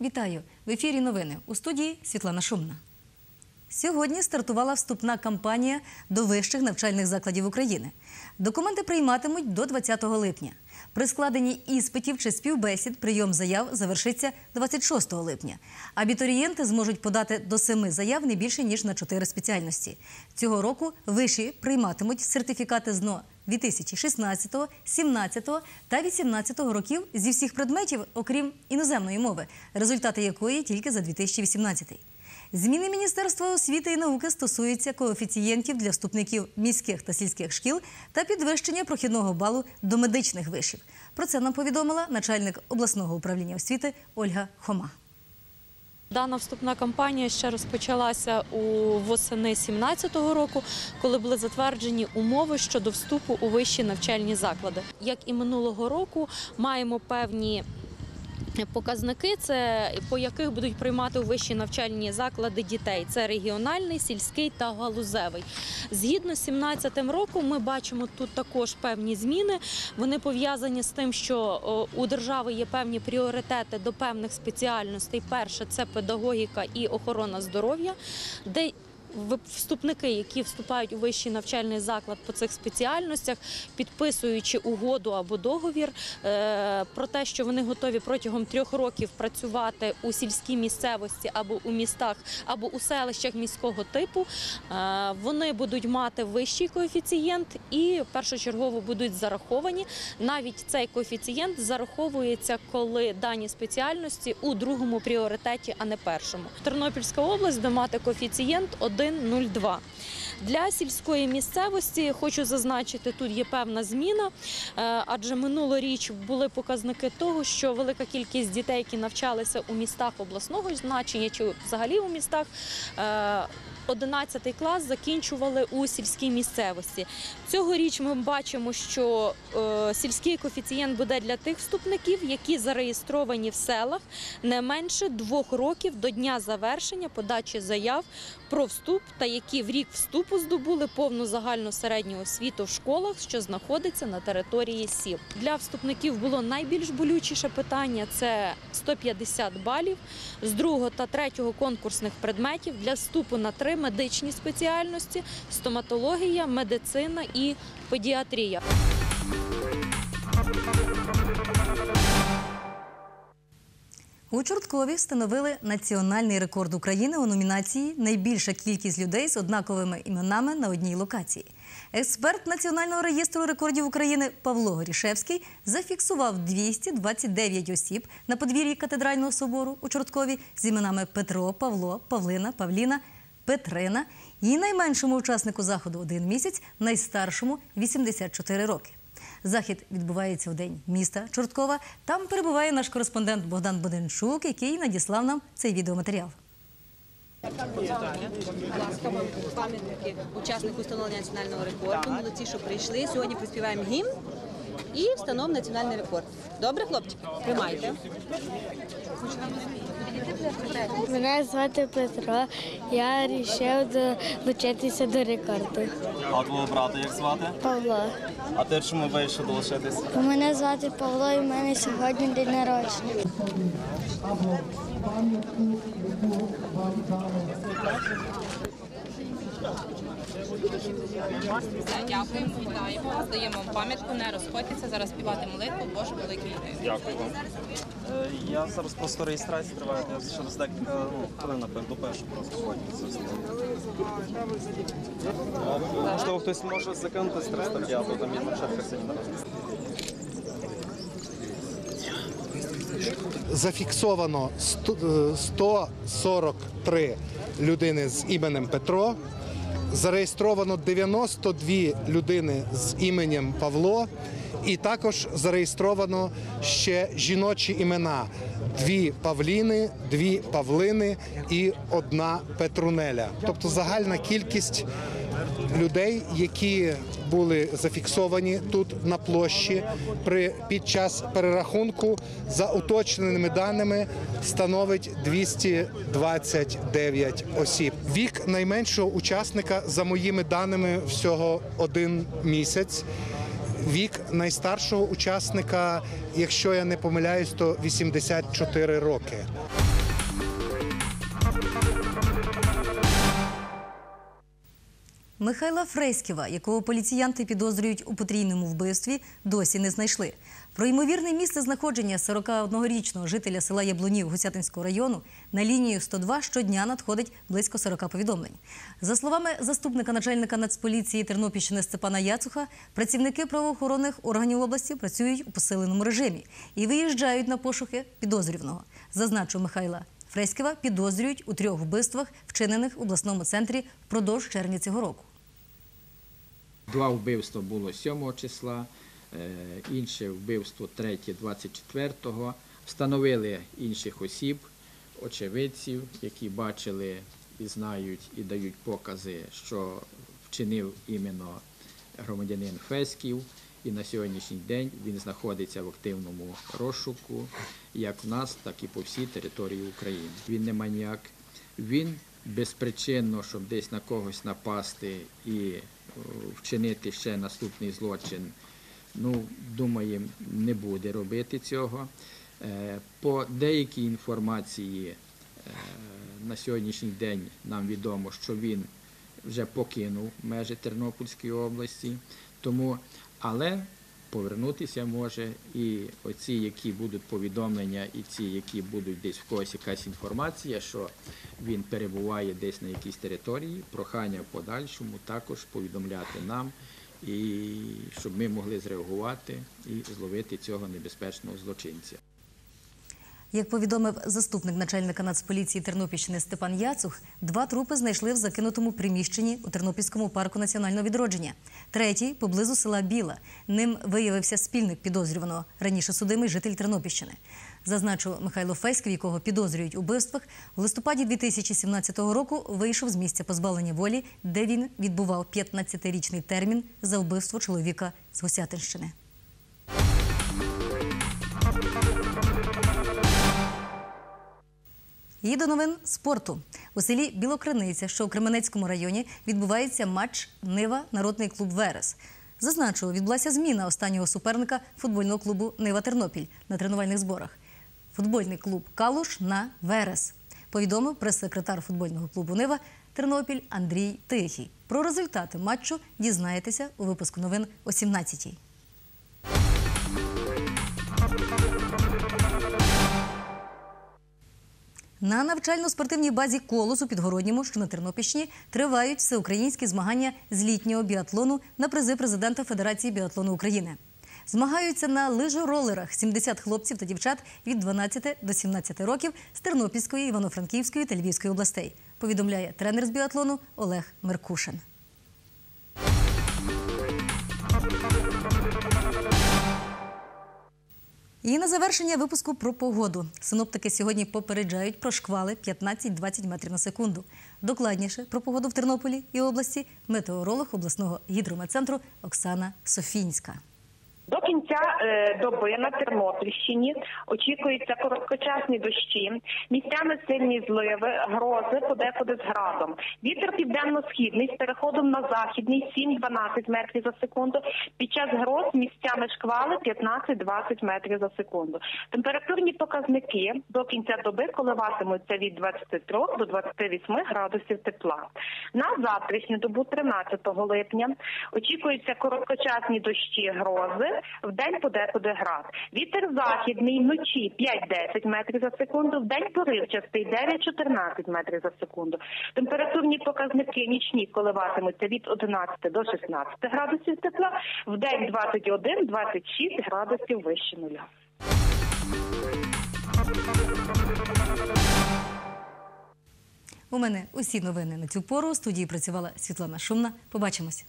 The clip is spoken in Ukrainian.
Вітаю! В ефірі новини у студії Світлана Шумна. Сьогодні стартувала вступна кампанія до вищих навчальних закладів України. Документи прийматимуть до 20 липня. При складенні іспитів чи співбесід прийом заяв завершиться 26 липня. Абітурієнти зможуть подати до семи заяв не більше ніж на чотири спеціальності. Цього року виші прийматимуть сертифікати з НО 2016, 17 та 18 років зі всіх предметів, окрім іноземної мови, результати якої тільки за 2018. Зміни Міністерства освіти і науки стосуються коефіцієнтів для вступників міських та сільських шкіл та підвищення прохідного балу до медичних вишів. Про це нам повідомила начальник обласного управління освіти Ольга Хома. Дана вступна кампанія ще розпочалася у восени 2017 року, коли були затверджені умови щодо вступу у вищі навчальні заклади. Як і минулого року, маємо певні. Показники це по яких будуть приймати у вищі навчальні заклади дітей. Це регіональний, сільський та галузевий. Згідно з 17 роком, ми бачимо тут також певні зміни. Вони пов'язані з тим, що у держави є певні пріоритети до певних спеціальностей. Перше це педагогіка і охорона здоров'я, де вступники, які вступають у вищий навчальний заклад по цих спеціальностях, підписуючи угоду або договір е, про те, що вони готові протягом трьох років працювати у сільській місцевості або у містах, або у селищах міського типу, е, вони будуть мати вищий коефіцієнт і першочергово будуть зараховані. Навіть цей коефіцієнт зараховується, коли дані спеціальності у другому пріоритеті, а не першому. Тернопільська область буде мати коефіцієнт 1,02. Для сільської місцевості хочу зазначити, тут є певна зміна, е, адже минулоріч були показники того, що велика кількість дітей, які навчалися у містах обласного значення чи взагалі у містах. Е, 11 клас закінчували у сільській місцевості. Цьогоріч ми бачимо, що е, сільський коефіцієнт буде для тих вступників, які зареєстровані в селах не менше двох років до дня завершення подачі заяв про вступ та які в рік вступу здобули повну загальну середню освіту в школах, що знаходиться на території сіл. Для вступників було найбільш болючіше питання це 150 балів з другого та третього конкурсних предметів для вступу на три медичні спеціальності: стоматологія, медицина і педіатрія. У Чорткові встановили національний рекорд України у номінації Найбільша кількість людей з однаковими іменами на одній локації. Експерт Національного реєстру рекордів України Павло Горішевський зафіксував 229 осіб на подвір'ї катедрального собору у Чорткові з іменами Петро, Павло, Павлина, Павліна, Петрина і найменшому учаснику заходу один місяць, найстаршому 84 роки. Захід відбувається у день міста Чорткова. Там перебуває наш кореспондент Богдан Боденчук, який надіслав нам цей відеоматеріал. пам'ятники учаснику встановлення національного рекорду. Молодці, що прийшли. Сьогодні приспіваємо гімн і встановимо національний рекорд. Добре, хлопчики? Тримайте. Мене звати Петро. Я вирішив долучитися до рекорду. А твого брата як звати? Павло. А ти чому вирішив долучитися? Мене звати Павло і в мене сьогодні день народження. Дякуємо, вітаємо вас, даємо вам пам'ятку, не розходьтеся, зараз співати молитву, Боже великий людини. Дякую вам. Е, Я зараз просто реєстрація триває, я через декілька ну, хвилин напевно, до першого просто. Е, Можливо, хтось може закинути з 305, бо там є маршрутка сидіти. зафіксовано сто- е, 143 людини з іменем Петро. Зареєстровано 92 людини з іменем Павло, і також зареєстровано ще жіночі імена: дві Павліни, дві Павлини і одна Петрунеля. Тобто загальна кількість людей, які були зафіксовані тут на площі при під час перерахунку за уточненими даними становить 229 осіб. Вік найменшого учасника, за моїми даними, всього один місяць. Вік найстаршого учасника, якщо я не помиляюсь, то 84 роки. Михайла Фрейськіва, якого поліціянти підозрюють у потрійному вбивстві, досі не знайшли. Про ймовірне місце знаходження 41-річного жителя села Яблунів Гусятинського району на лінію 102 щодня надходить близько 40 повідомлень. За словами заступника начальника Нацполіції Тернопільщини Степана Яцуха, працівники правоохоронних органів області працюють у посиленому режимі і виїжджають на пошуки підозрюваного. Зазначу Михайла Фреськіва підозрюють у трьох вбивствах, вчинених в обласному центрі впродовж червня цього року. Два вбивства було 7 числа, е, інше вбивство 3 24-го. Встановили інших осіб, очевидців, які бачили і знають і дають покази, що вчинив іменно громадянин Фесків. І на сьогоднішній день він знаходиться в активному розшуку, як в нас, так і по всій території України. Він не маніяк, він безпричинно, щоб десь на когось напасти і вчинити ще наступний злочин. Ну, думаємо, не буде робити цього. Е, По деякій інформації е, на сьогоднішній день нам відомо, що він вже покинув межі Тернопільської області, тому, але повернутися може і оці, які будуть повідомлення, і ці, які будуть десь в когось якась інформація, що він перебуває десь на якійсь території, прохання в подальшому також повідомляти нам, і щоб ми могли зреагувати і зловити цього небезпечного злочинця. Як повідомив заступник начальника Нацполіції Тернопільщини Степан Яцух, два трупи знайшли в закинутому приміщенні у Тернопільському парку національного відродження. Третій поблизу села Біла. Ним виявився спільник підозрюваного раніше судимий житель Тернопільщини. Зазначу, Михайло Феськів, якого підозрюють у вбивствах, у листопаді 2017 року вийшов з місця позбавлення волі, де він відбував 15-річний термін за вбивство чоловіка з Гусятинщини. І до новин спорту. У селі Білокриниця, що у Кременецькому районі, відбувається матч Нива Народний клуб Верес. Зазначу, відбулася зміна останнього суперника футбольного клубу Нива Тернопіль на тренувальних зборах. Футбольний клуб Калуш на Верес. Повідомив прес-секретар футбольного клубу Нива Тернопіль Андрій Тихий. Про результати матчу дізнаєтеся у випуску новин о 17-й. На навчально-спортивній базі «Колос» у Підгородньому, що на Тернопільщині, тривають всеукраїнські змагання з літнього біатлону на призи президента Федерації біатлону України. Змагаються на лижоролерах 70 хлопців та дівчат від 12 до 17 років з Тернопільської, Івано-Франківської та Львівської областей. Повідомляє тренер з біатлону Олег Меркушин. І на завершення випуску про погоду. Синоптики сьогодні попереджають про шквали 15-20 метрів на секунду. Докладніше про погоду в Тернополі і області метеоролог обласного гідрометцентру Оксана Софінська. Кінця е, доби на Тернопільщині очікуються короткочасні дощі, місцями сильні зливи, грози, подекуди з градом. Вітер південно-східний з переходом на західний 7-12 метрів за секунду. Під час гроз місцями шквали 15-20 метрів за секунду. Температурні показники до кінця доби коливатимуться від 23 до 28 градусів тепла. На завтрашню добу 13 липня очікуються короткочасні дощі грози. В день подекуди град. Вітер західний вночі 5-10 метрів за секунду, в день поривчастий 9-14 метрів за секунду. Температурні показники нічні коливатимуться від 11 до 16 градусів тепла, в день 21-26 градусів вище нуля. У мене усі новини на цю пору. У студії працювала Світлана Шумна. Побачимось.